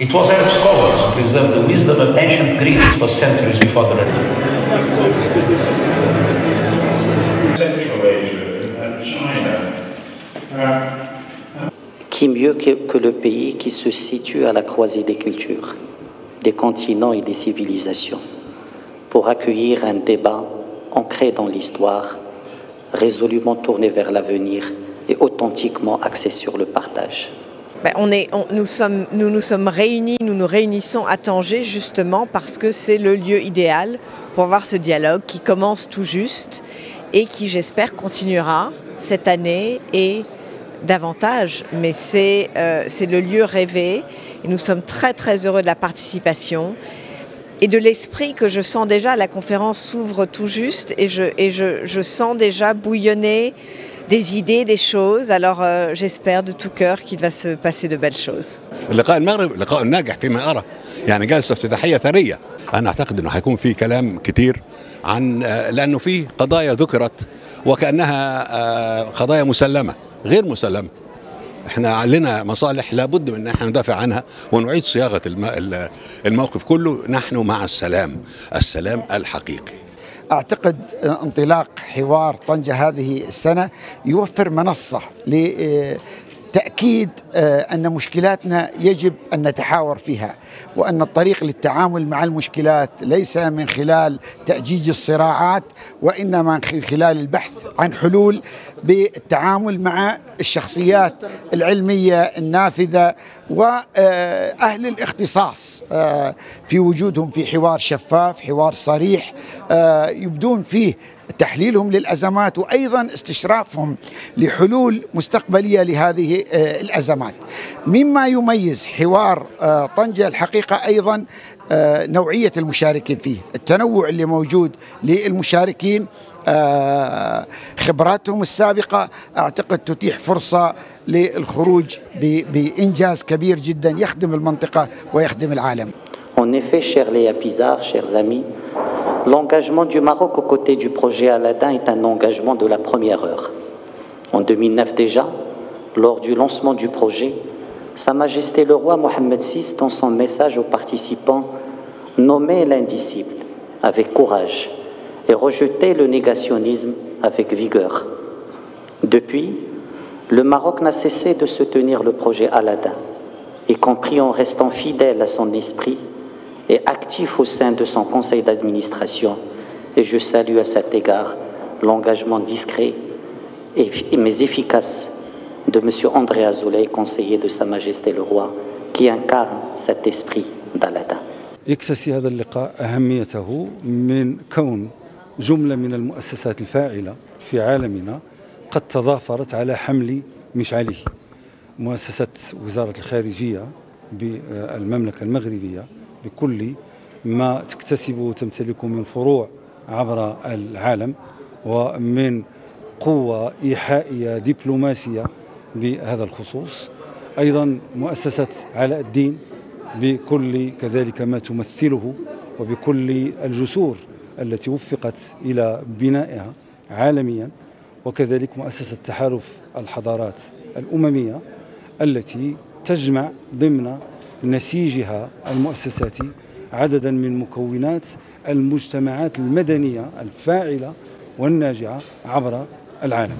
It was Arab scholars who preserved the wisdom of ancient Greece for centuries before the Central Asia and China. Qui mieux que, que le pays qui se situe à la croisée des cultures, des continents et des civilisations, pour accueillir un débat ancré dans l'histoire, résolument tourné vers l'avenir et authentiquement axé sur le partage. Ben, on est, nous, sommes, nous nous sommes réunis, nous nous réunissons à Tanger justement parce que c'est le lieu idéal pour avoir ce dialogue qui commence tout juste et qui, j'espère, continuera cette année et davantage. Mais c'est euh, c'est le lieu rêvé et nous sommes très très heureux de la participation et de l'esprit que je sens déjà. La conférence s'ouvre tout juste et je, et je, je sens déjà bouillonner des idées, des choses. Alors euh, j'espère de tout cœur qu'il va se passer de belles choses. اللقاء المغرب لقاء ناجح فيما أرى. يعني جلسة افتتاحية ثرية. أنا أعتقد إنه هيكون في كلام كتير عن آه، لأنه في قضايا ذكرت وكأنها آه، قضايا مسلمة غير مسلمة. إحنا لنا مصالح لابد من إن إحنا ندافع عنها ونعيد صياغة الم- ال- الموقف كله. نحن مع السلام. السلام الحقيقي. أعتقد انطلاق حوار طنجة هذه السنة يوفر منصة لتاكيد أن مشكلاتنا يجب أن نتحاور فيها وأن الطريق للتعامل مع المشكلات ليس من خلال تأجيج الصراعات وإنما من خلال البحث عن حلول بالتعامل مع الشخصيات العلمية النافذة واهل الاختصاص آه، في وجودهم في حوار شفاف حوار صريح آه، يبدون فيه تحليلهم للأزمات وأيضا استشرافهم لحلول مستقبلية لهذه آه، الأزمات. مما يميز حوار آه، طنجة الحقيقة أيضا آه، نوعية المشاركين فيه، التنوع اللي موجود للمشاركين خبراتهم السابقة أعتقد تتيح فرصة للخروج ب- بإنجاز كبير جدا يخدم المنطقة ويخدم العالم. En effet, cher Léa Pizarre, chers amis, l'engagement du Maroc aux côtés du projet Aladdin est un engagement de la première heure. En 2009 déjà, lors du lancement du projet, Sa Majesté le roi Mohammed VI, dans son message aux participants, nommait l'indicible avec courage et rejetait le négationnisme avec vigueur. Depuis, le Maroc n'a cessé de soutenir le projet Aladdin, y compris en restant fidèle à son esprit et actif au sein de son conseil d'administration. Et je salue à cet égard l'engagement discret et, mais efficace de M. André Azoulay, conseiller de Sa Majesté le Roi, qui incarne cet esprit d'Aladin. يكتسي هذا اللقاء أهميته من كون جملة من المؤسسات الفاعلة في عالمنا قد تضافرت على حمل مشعله مؤسسة وزارة الخارجية بالمملكة المغربية بكل ما تكتسب وتمتلك من فروع عبر العالم ومن قوة إيحائية دبلوماسية بهذا الخصوص. أيضا مؤسسة علاء الدين بكل كذلك ما تمثله وبكل الجسور التي وفقت إلى بنائها عالميا وكذلك مؤسسة تحالف الحضارات الأممية التي تجمع ضمن نسيجها المؤسساتي عددا من مكونات المجتمعات المدنية الفاعلة والناجعة عبر العالم.